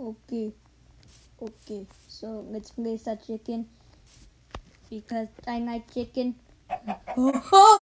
Okay. Okay. So let's place a chicken because I like chicken.